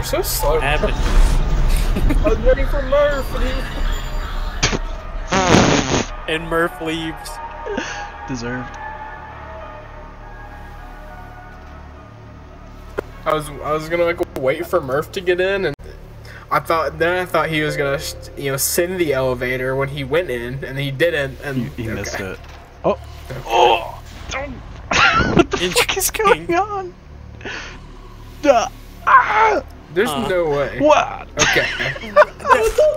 You're so slow. Happened. I was waiting for Murph. And he... and Murph leaves. Deserved. I was I was gonna like wait for Murph to get in, and I thought then I thought he was gonna you know send the elevator when he went in, and he didn't, and He, he okay. missed it. Oh. Oh. what the fuck is going on? Duh. There's Uh. no way. What? Okay.